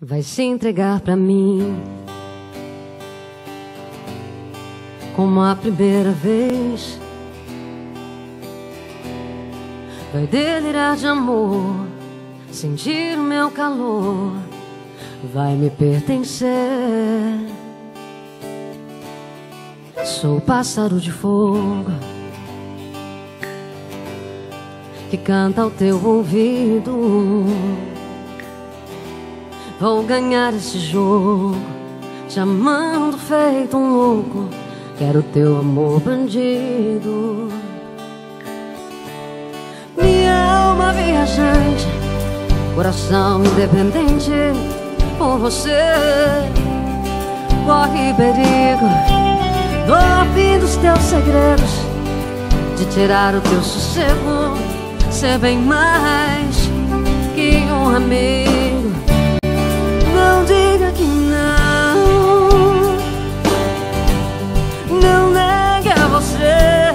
vai se entregar pra mim como a primeira vez. Vai delirar de amor, sentir o meu calor, vai me pertencer. Sou pássaro de fogo que canta ao teu ouvido. Vou ganhar esse jogo, te amando feito um louco. Quero teu amor bandido. Minha alma viajante, coração independente. Por você corre perigo. Vou ouvir dos teus segredos, de tirar o teu sossego. Ser bem mais que um amigo. Diga que não. Não negue a você.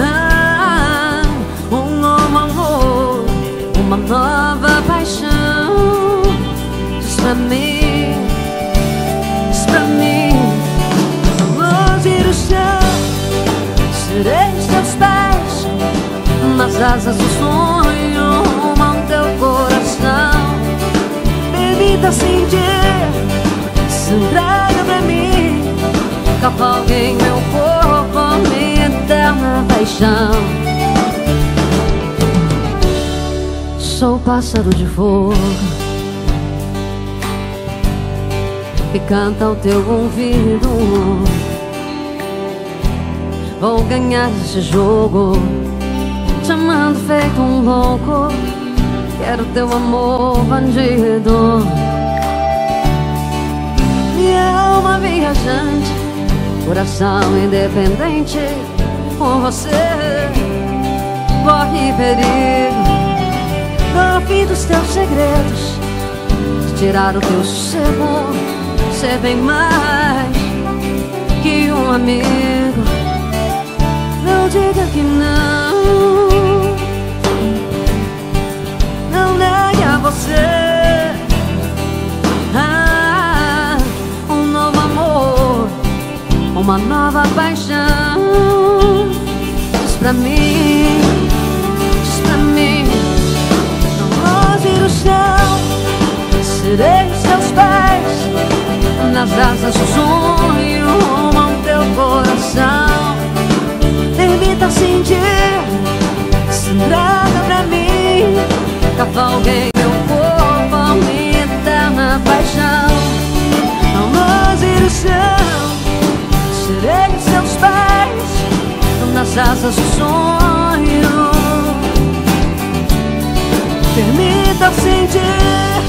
Ah, um novo amor, uma nova paixão. Diz pra mim, diz pra mim. Longe do chão, serei os teus pés, nas asas do sonho, ao teu coração. Permita sentir, se entrega pra mim. Cavalguei meu corpo, minha eterna paixão. Sou pássaro de fogo que canta ao teu ouvido. Vou ganhar esse jogo, te amando feito um louco. Quero teu amor bandido. Viajante, coração independente. Por você corre perigo. No fim dos teus segredos, tirar o teu sossego, ser bem mais que um amigo. Não diga que não. Não negue a você. Uma nova paixão. Diz pra mim, diz pra mim. Não longe do chão, serei os teus pés. Nas asas do sonho, rumo ao teu coração. Permita sentir, se entrega pra mim. Cavalguei meu corpo, minha eterna paixão. Não longe do chão, serei os teus pés. Nas asas do sonho. Permita sentir,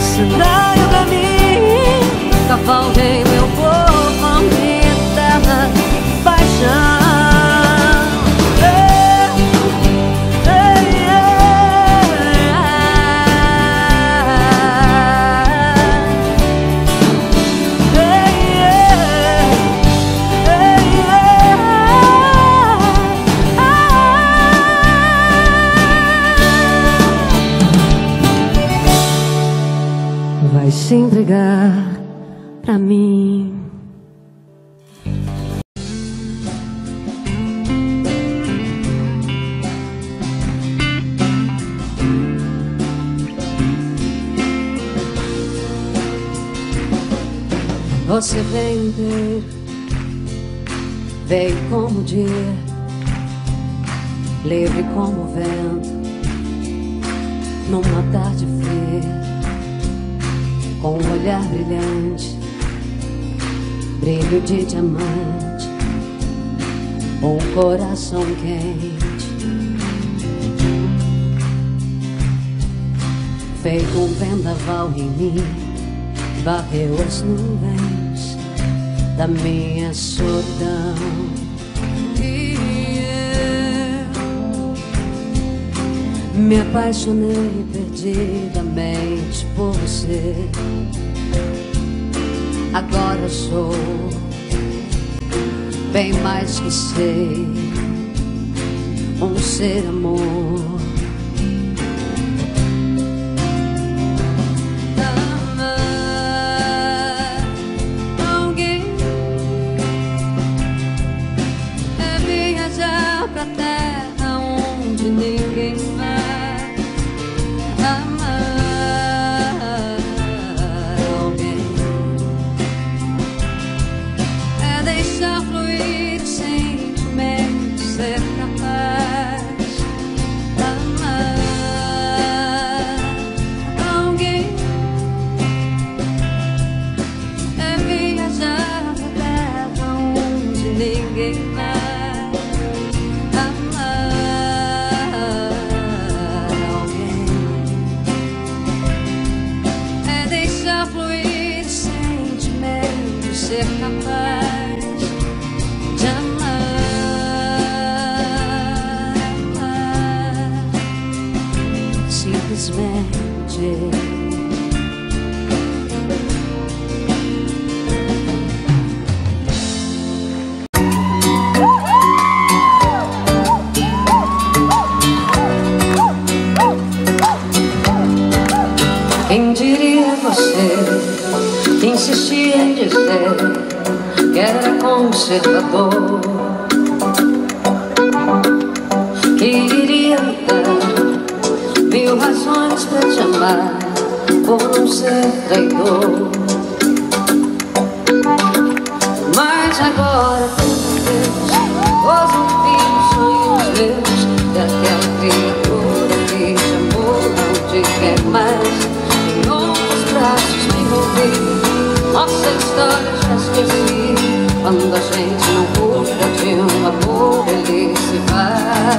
se entrega pra mim. Cavalguei meu corpo, Você veio inteiro, veio como dia, livre como o vento, numa tarde fria, com um olhar brilhante, brilho de diamante, um coração quente. Feito um vendaval em mim, varreu as nuvens da minha solidão. E eu me apaixonei perdidamente por você. Agora sou bem mais que sei, um ser amor. pra terra onde ninguém vai. dizer que era conservador Que iria dar mil razões pra te amar Por não ser traidor. Mas agora todos meus Os filhos, sonhos meus E aquela que te amou Não te quer mais Em outros braços me envolver Hasselt stördes, Eskilstuna Andar sig som en hård att rymma på Elisefärd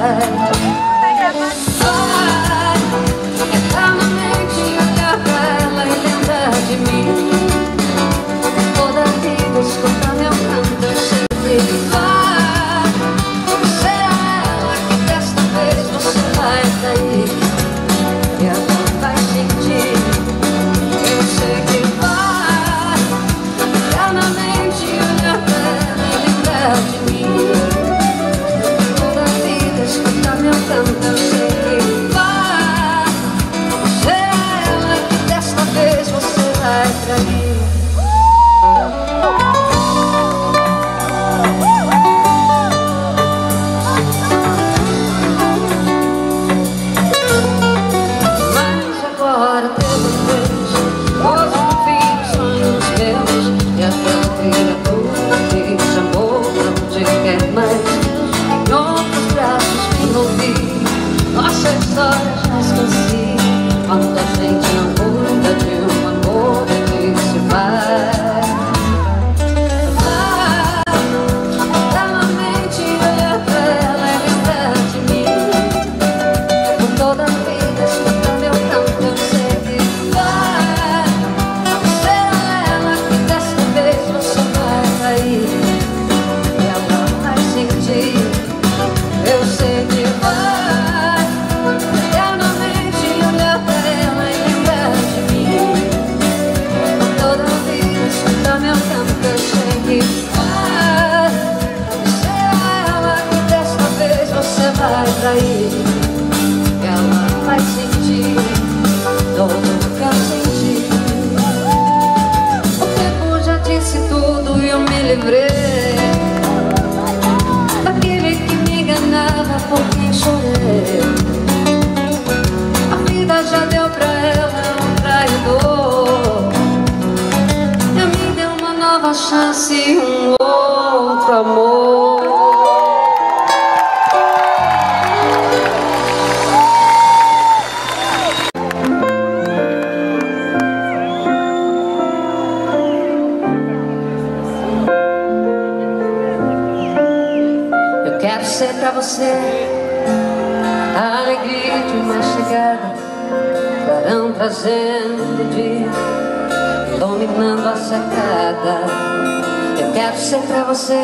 Eu quero ser pra você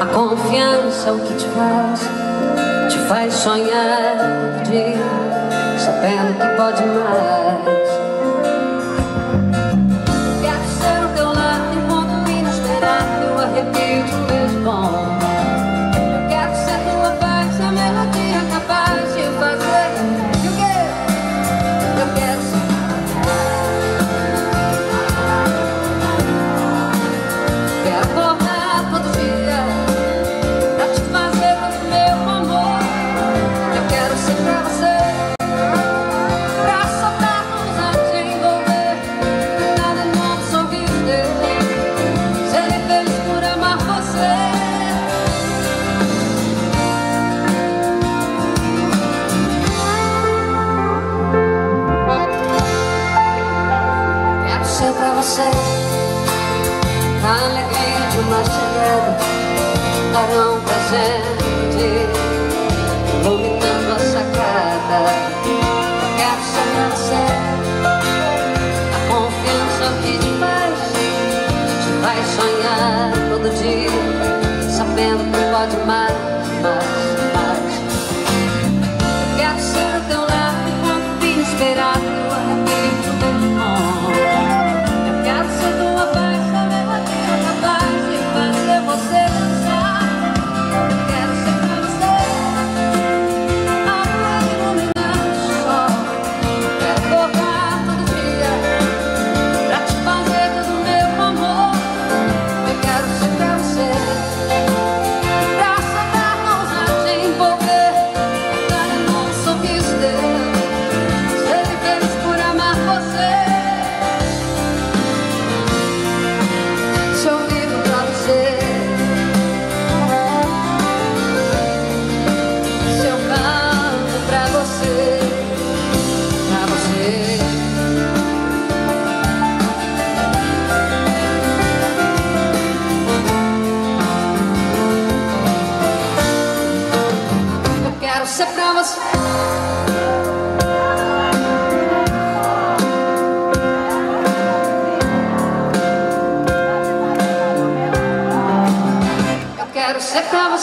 A confiança, o que te faz Te faz sonhar de Sabendo que pode mais.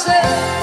myself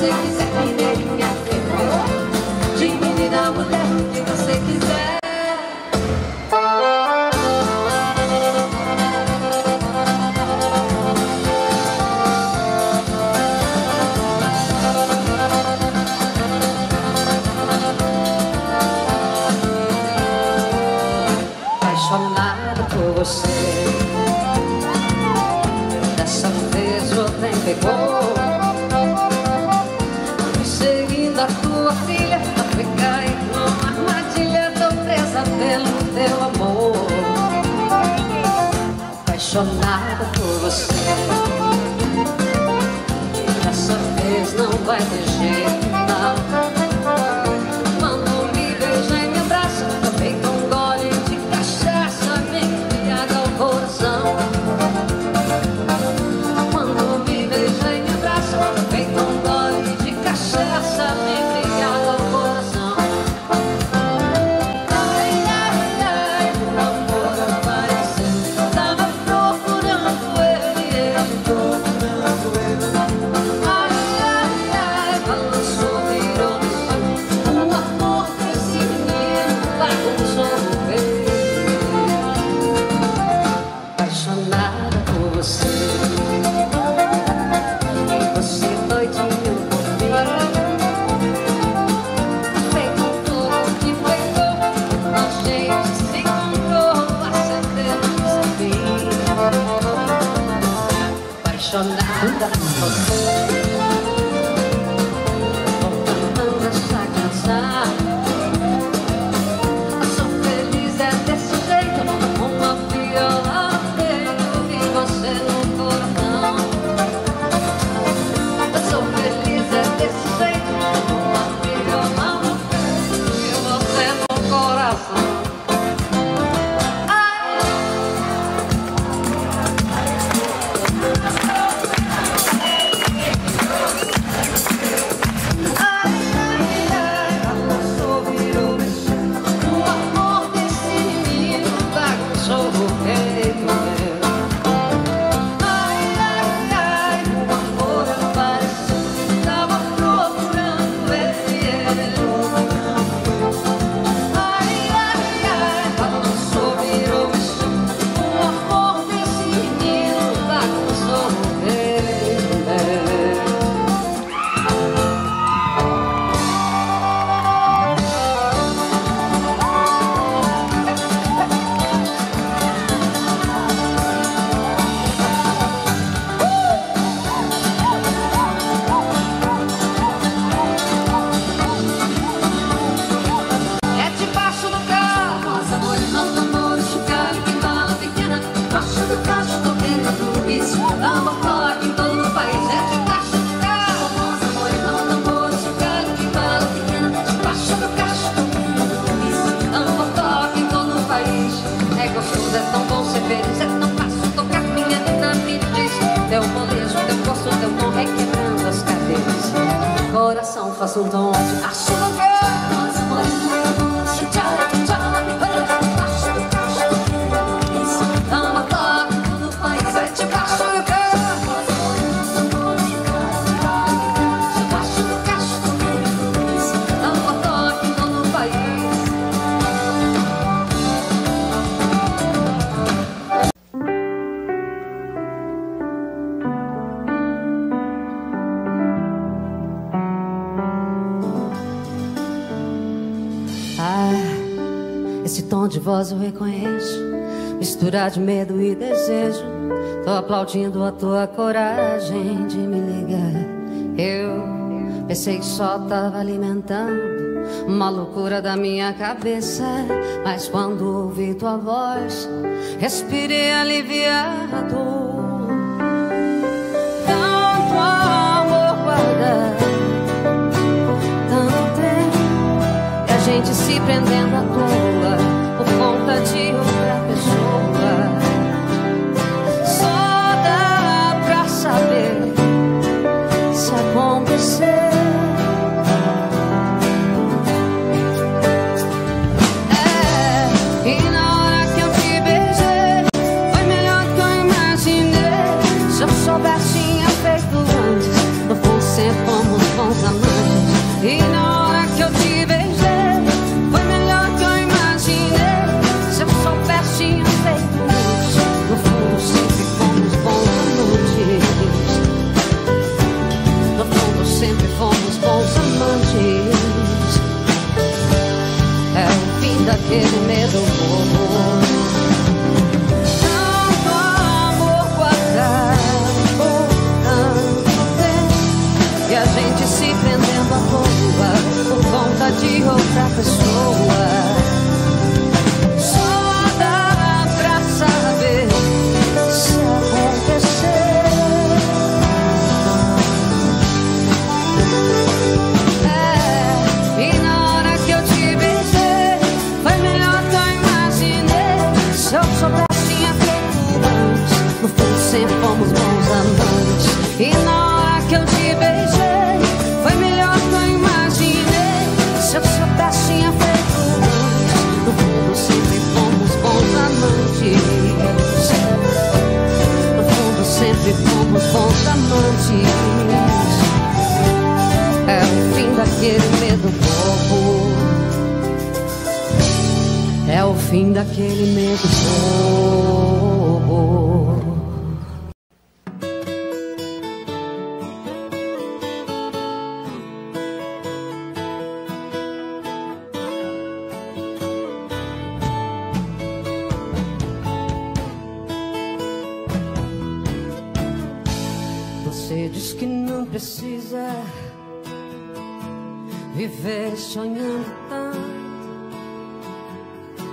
six. schon nach 100 Prozent. Reconheço. Mistura de medo e desejo. Tô aplaudindo a tua coragem de me ligar. Eu pensei que só tava alimentando uma loucura da minha cabeça. Mas quando ouvi tua voz, respirei aliviado. Tanto amor guardado, tanto tempo. E a gente se prendendo à toa conta de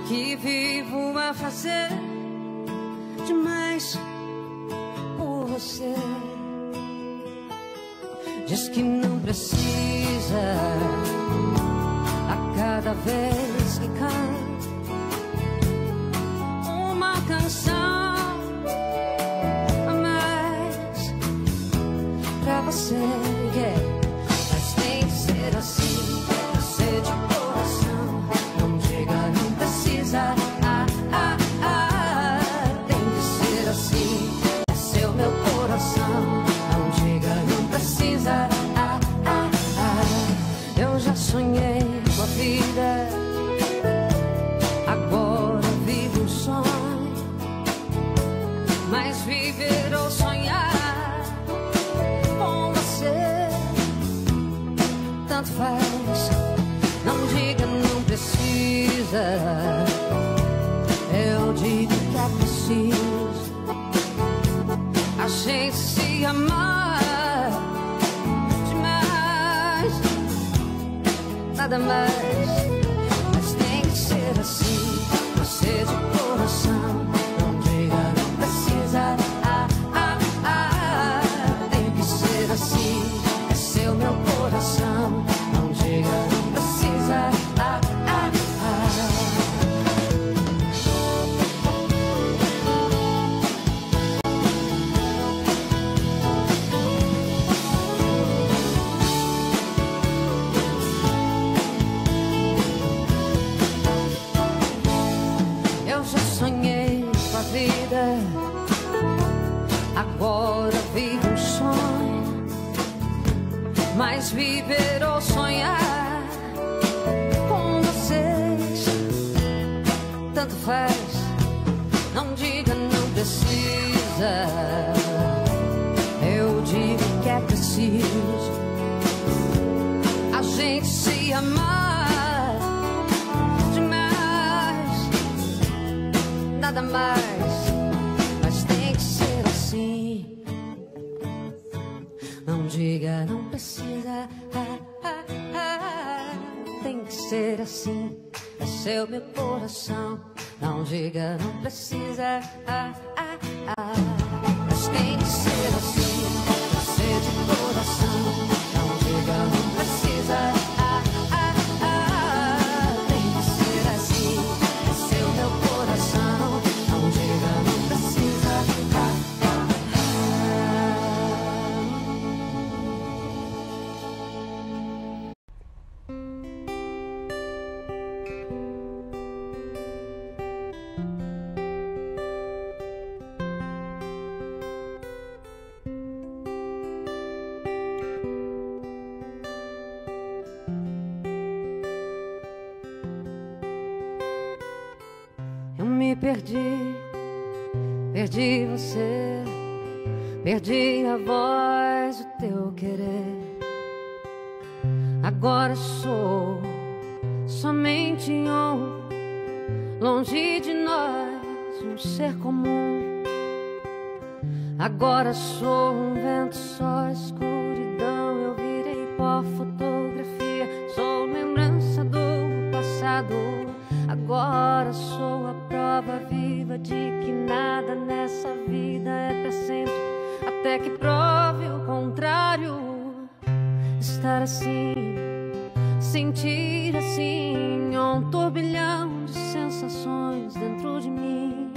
que vivo a fazer demais por você. Diz que não precisa precisa. Eu digo que é preciso a gente se amar demais, nada mais. Mas viver ou sonhar com vocês, tanto faz. Não diga, não precisa. Eu digo que é preciso a gente se amar demais nada mais, ser assim. É seu meu coração. Não diga, não precisa. Ah, ah, ah. Mas tem que ser assim. Você de coração. Não diga, não Agora sou somente um, longe de nós, um ser comum. Agora sou um vento só, escuridão. Eu virei pó, fotografia, sou lembrança do passado. Agora sou a prova viva de que nada nessa vida é pra sempre, até que prove o contrário. Estar assim, sentir assim, um turbilhão de sensações dentro de mim.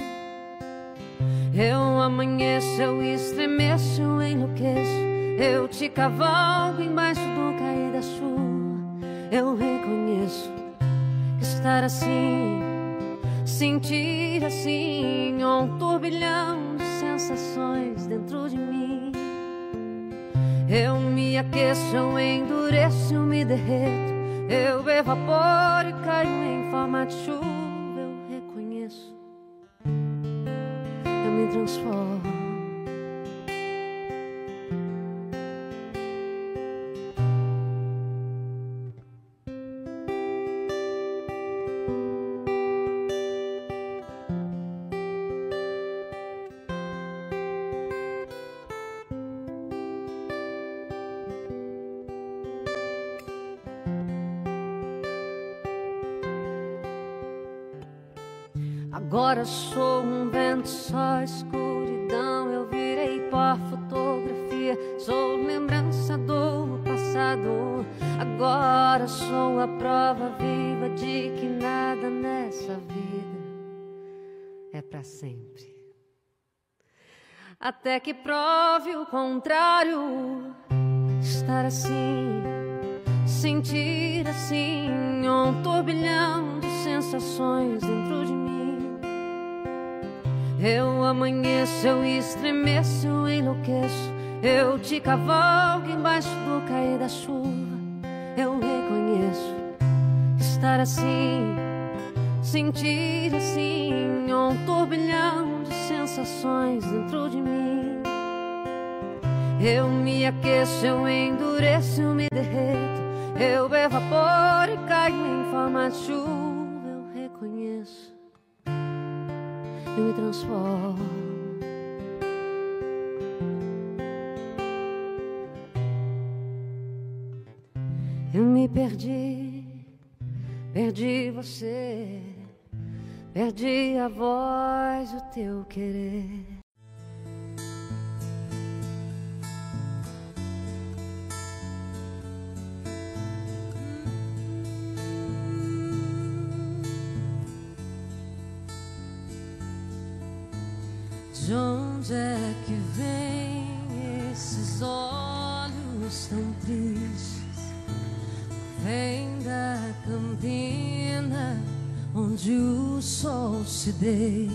Eu amanheço, eu estremeço, eu enlouqueço. Eu te cavalgo embaixo do cair da chuva. Eu reconheço que estar assim, sentir assim, um turbilhão de sensações dentro de mim. Eu me aqueço, eu endureço, eu me derreto. Eu evaporo e caio em forma de chuva. Eu reconheço eu me transformo. Agora sou um vento só escuridão. Eu virei pó, fotografia. Sou lembrança do passado. Agora sou a prova viva de que nada nessa vida é para sempre. Até que prove o contrário, estar assim, sentir assim, um turbilhão de sensações dentro de mim. Eu amanheço, eu estremeço, eu enlouqueço. Eu te cavalgo embaixo do cair da chuva. Eu reconheço estar assim, sentir assim, um turbilhão de sensações dentro de mim. Eu me aqueço, eu endureço, eu me derreto. Eu evaporo e caio em forma de chuva. Eu me transformo. Eu me perdi, perdi você, perdi a voz, o teu querer. De onde é que vem esses olhos tão tristes? Vem da campina onde o sol se deita,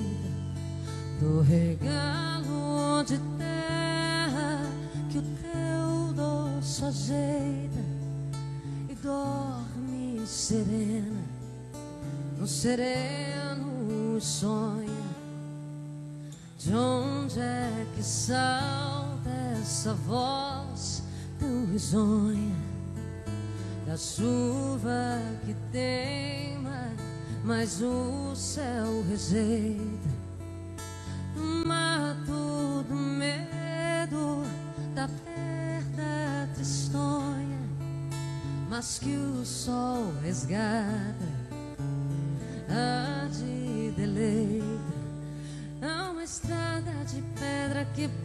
do regalo de terra que o teu doce ajeita e dorme serena no sereno sonho de onde é que salta essa voz tão risonha? Da chuva que teima, mas o céu rejeita. Do mato do medo da perda tristonha, mas que o sol resgata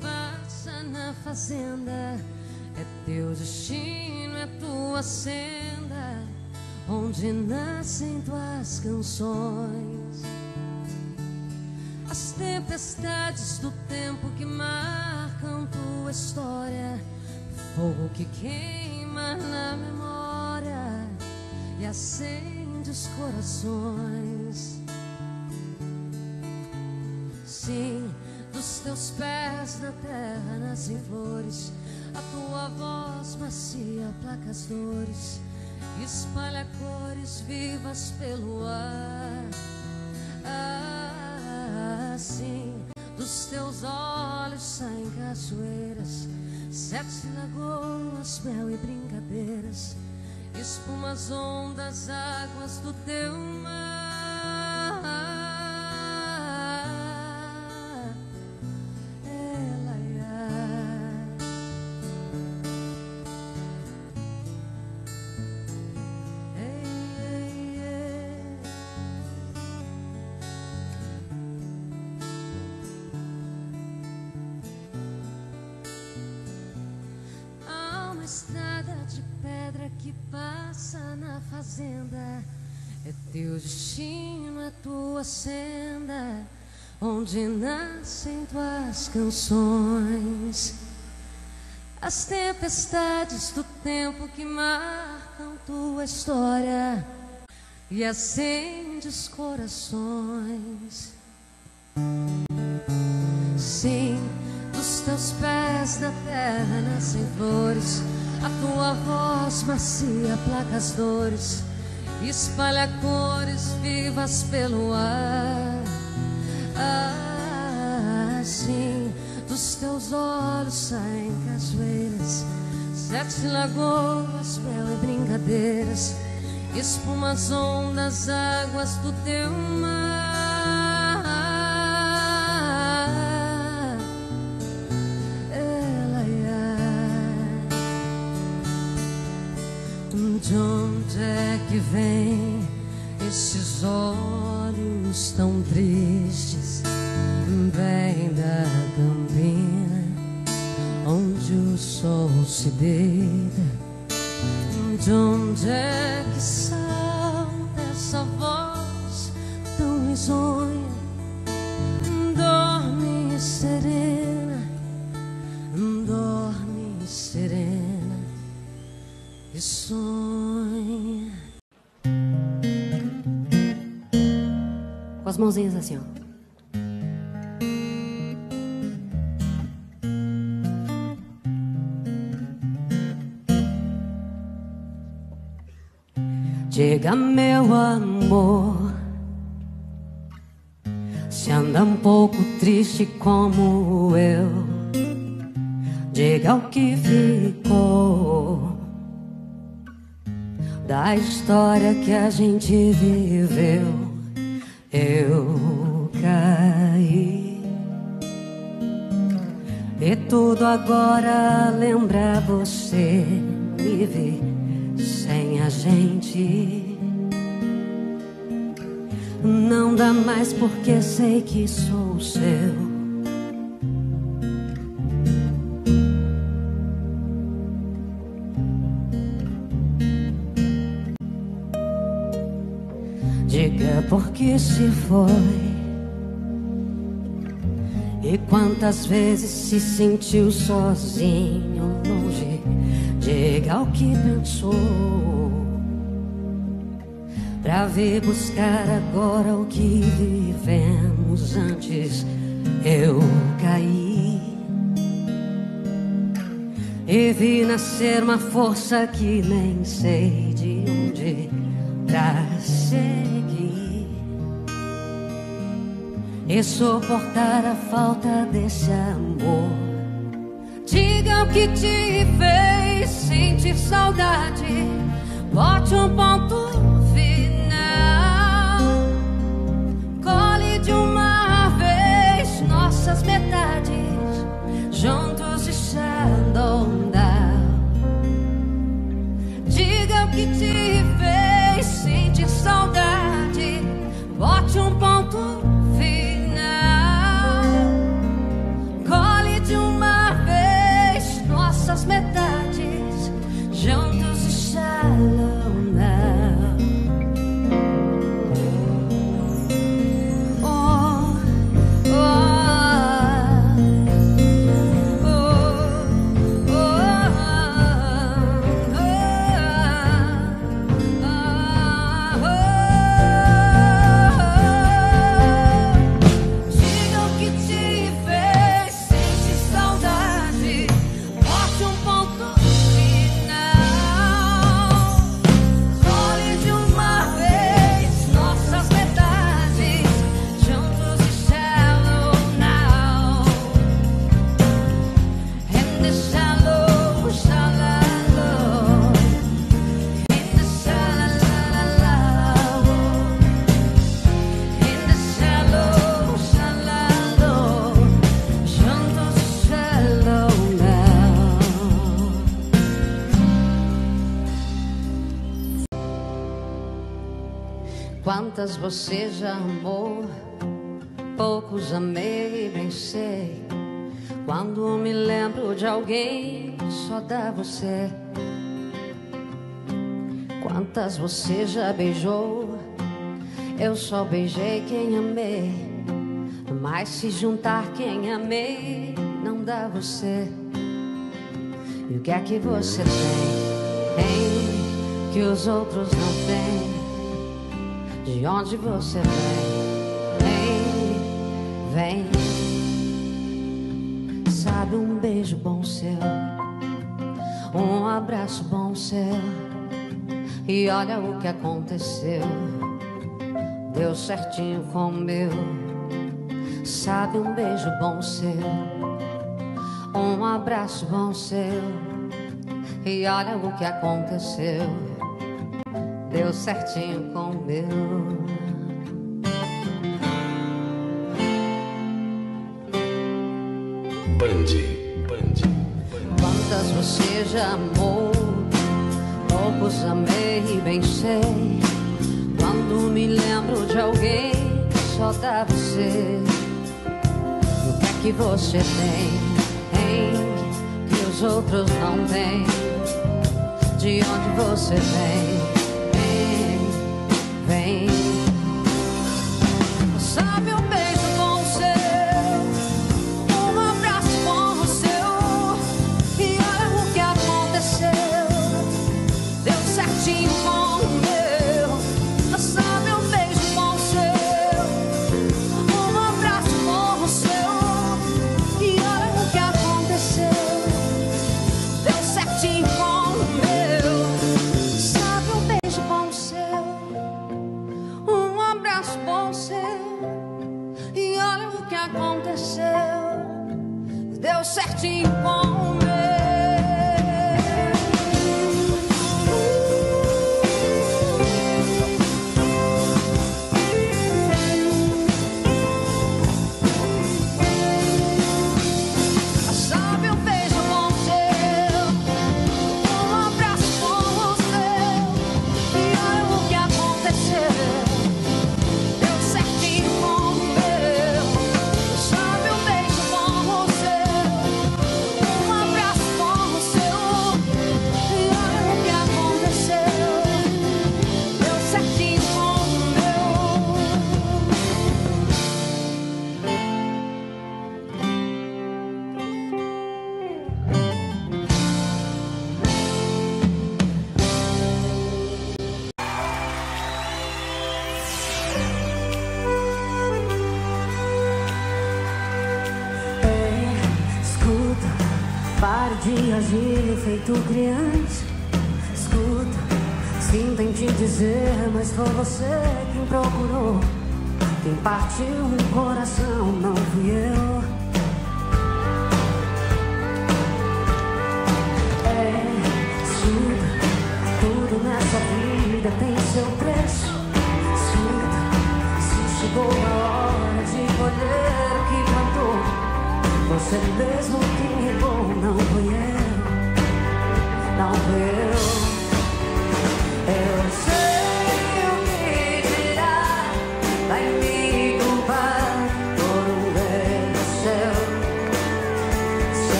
passa na fazenda. É teu destino, é tua senda, onde nascem tuas canções. As tempestades do tempo que marcam tua história, fogo que queima na memória e acende os corações assim teus pés na terra nascem flores a tua voz macia placa as dores espalha cores vivas pelo ar. Assim dos teus olhos saem cachoeiras sete lagoas mel e brincadeiras espumas ondas águas do teu mar teu destino, é tua senda, onde nascem tuas canções. As tempestades do tempo que marcam tua história e acende os corações. Sim, dos teus pés na terra nascem flores a tua voz macia placa as dores, espalha cores vivas pelo ar. Assim, dos teus olhos saem cachoeiras, sete lagoas, mel e brincadeiras, espumas, ondas, águas do teu mar. Se deita. De onde é que salta essa voz tão risonha? Dorme serena, dorme serena e sonha. Com as mãozinhas assim, ó. Diga meu amor, se anda um pouco triste como eu, diga o que ficou da história que a gente viveu. Eu caí e tudo agora lembra você me ver gente. Não dá mais porque sei que sou seu. Diga por que se foi. E quantas vezes se sentiu sozinho, longe Diga o que pensou Pra ver buscar agora o que vivemos antes Eu caí. E vi nascer uma força que nem sei de onde pra seguir. E suportar a falta desse amor. Diga o que te fez sentir saudade, bote um ponto nossas metades, juntos e shallow down. Diga o que te fez sentir saudade, Quantas você já amou, poucos amei, bem sei. Quando me lembro de alguém, só dá você. Quantas você já beijou, eu só beijei quem amei. Mas se juntar quem amei, não dá você. E o que é que você tem, tem que os outros não têm? De onde você vem, vem, vem. Sabe um beijo bom seu, um abraço bom seu. E olha o que aconteceu, deu certinho com o meu. Sabe um beijo bom seu, um abraço bom seu. E olha o que aconteceu deu certinho com o meu. Band, Band. Quantas você já amou? Poucos amei e bem sei. Quando me lembro de alguém, só dá você. O que é que você tem, hein? Que os outros não têm. De onde você vem? pain. você quem procurou, quem partiu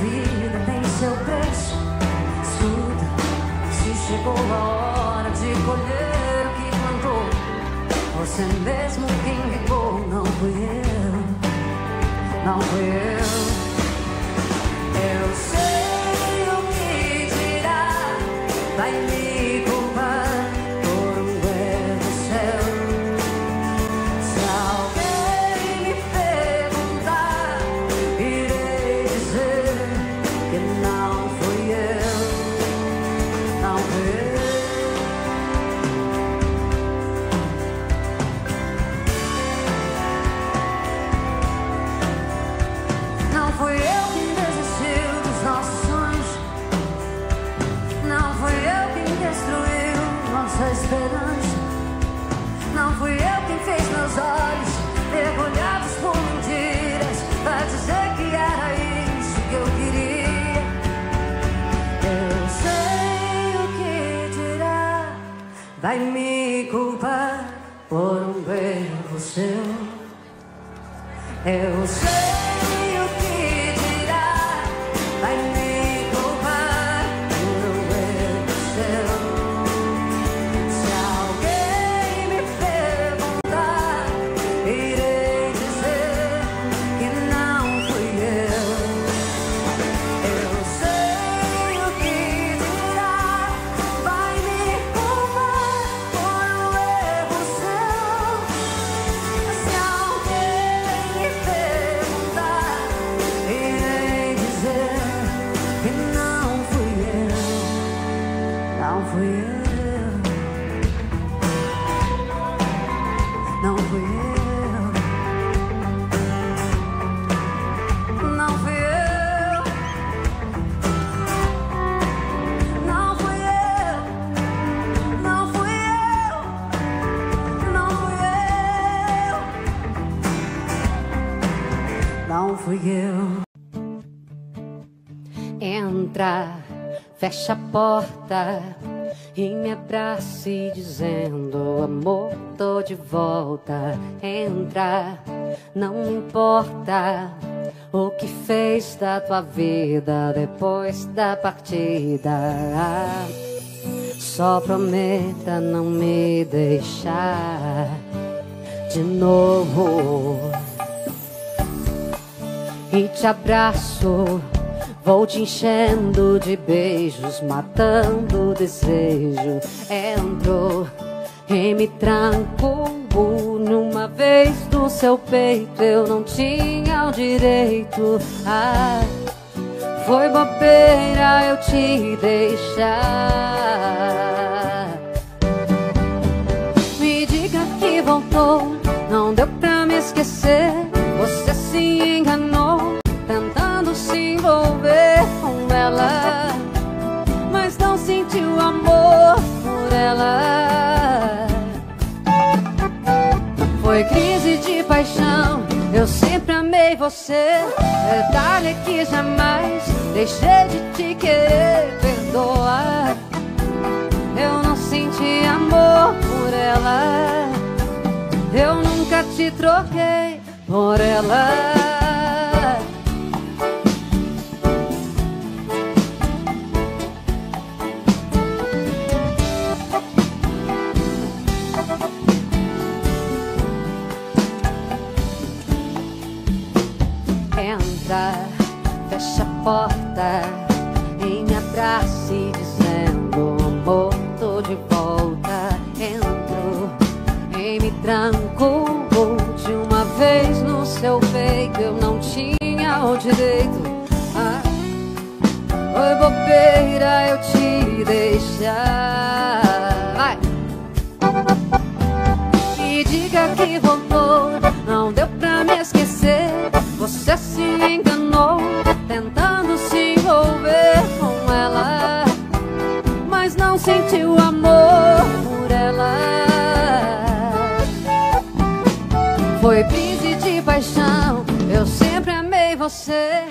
vida tem seu preço. Escuta, se chegou a hora de colher o que plantou, você mesmo quem ligou, não fui eu, não fui eu. Entra, fecha a porta e me abrace dizendo amor tô de volta. Entra, não importa o que fez da tua vida depois da partida. Só prometa não me deixar de novo. E te abraço, vou te enchendo de beijos, matando o desejo. Entro e me tranco numa vez no seu peito. Eu não tinha o direito. Ah, foi bobeira eu te deixar. Me diga que voltou, não deu pra me esquecer. Você se enganou, envolver com ela, mas não sentiu amor por ela. Foi crise de paixão, eu sempre amei você. Detalhe que jamais deixei de te querer. Perdoa, eu não senti amor por ela. Eu nunca te troquei por ela. Fecha a porta e me abrace dizendo amor tô de volta. Entro e me tranco de uma vez no seu peito. Eu não tinha o direito. Ah, foi bobeira eu te deixar. Vai. E diga que voltou, não deu pra me esquecer. Você se enganou, tentando se envolver com ela, mas não sentiu amor por ela. Foi crise de paixão, eu sempre amei você.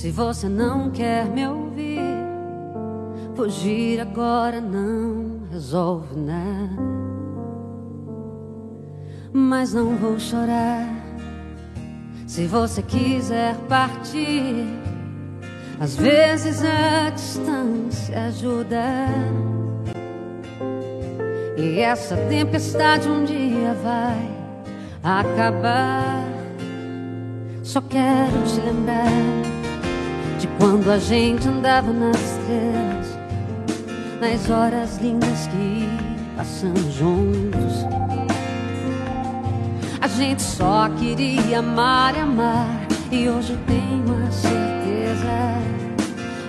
Se você não quer me ouvir? Fugir agora não resolve nada. Mas não vou chorar se você quiser partir. Às vezes a distância ajuda. E essa tempestade um dia vai acabar. Só quero te lembrar de quando a gente andava nas estrelas, nas horas lindas que passamos juntos. A gente só queria amar e amar, e hoje tenho a certeza.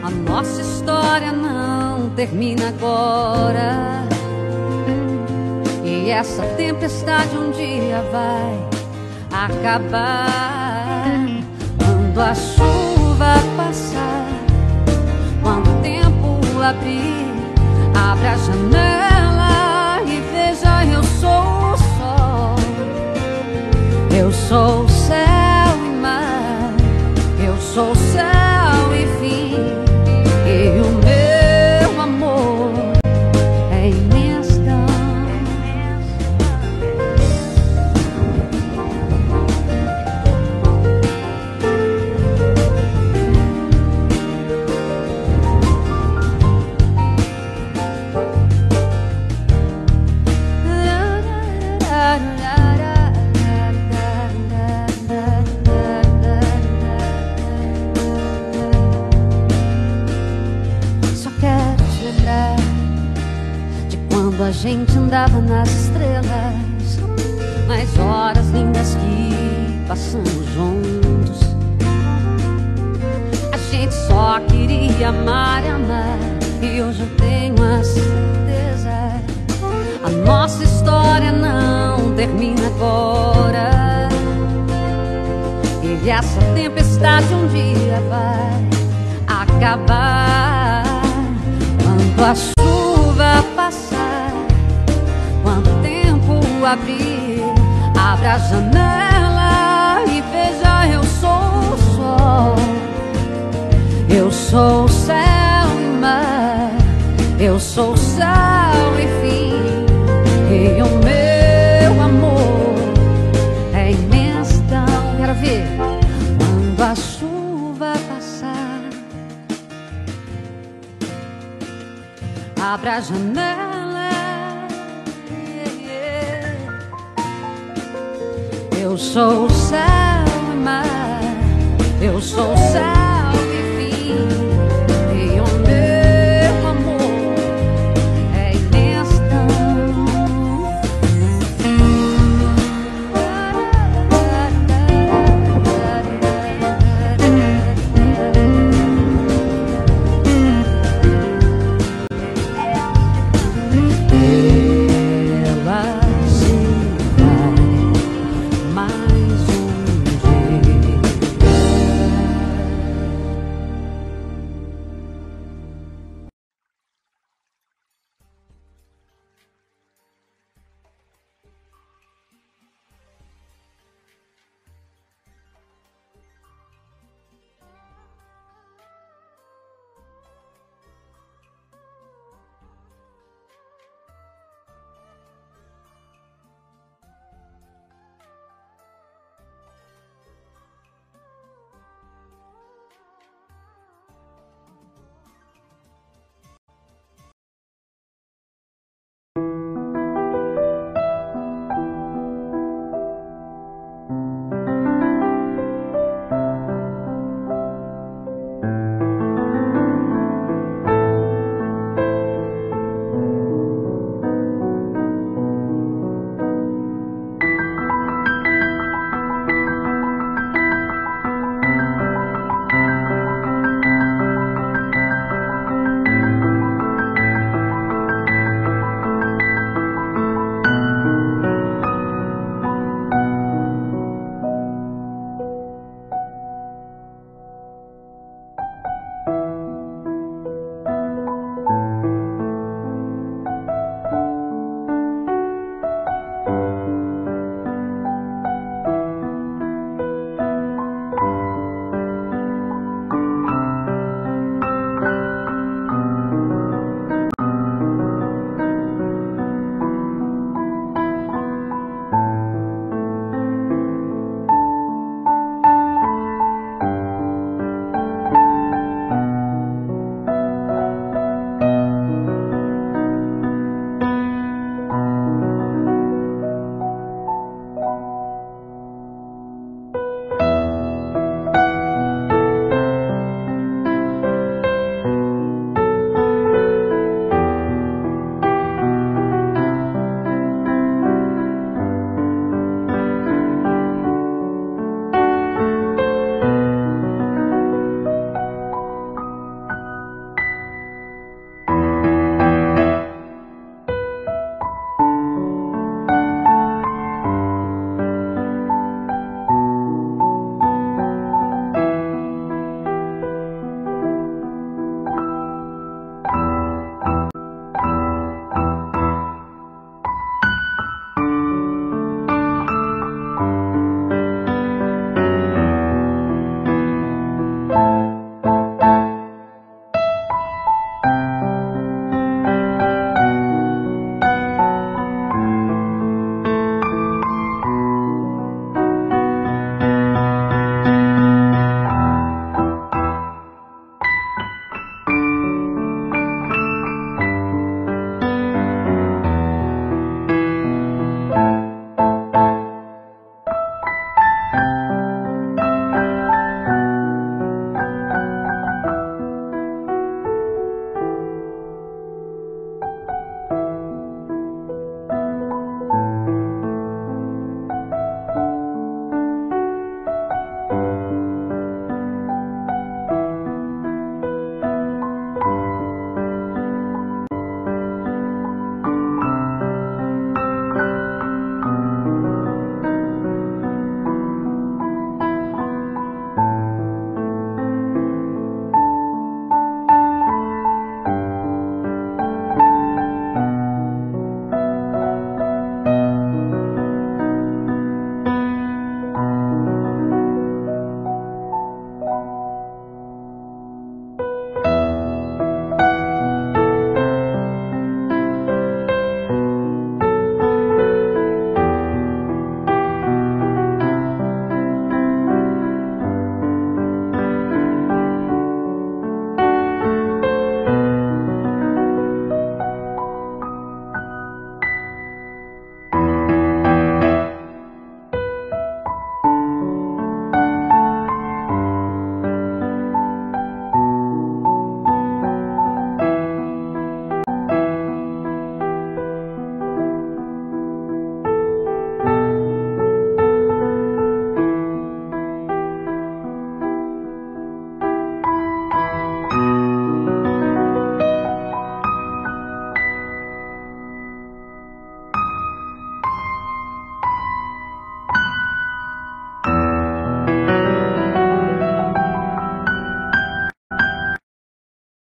A nossa história não termina agora. E essa tempestade um dia vai acabar. Quando a chuva abrir, abra a janela e veja eu sou o sol. Eu sou o céu e mar, eu sou céu gente andava nas estrelas, nas horas lindas que passamos juntos. A gente só queria amar e amar, e hoje eu tenho a certeza: a nossa história não termina agora. E essa tempestade um dia vai acabar quando a chuva abrir, abra a janela e veja eu sou o sol, eu sou o céu e mar, eu sou o céu e fim, e o meu amor é imensidão. Quero ver quando a chuva passar. Abra a janela. Eu sou o céu e mar. Eu sou o céu.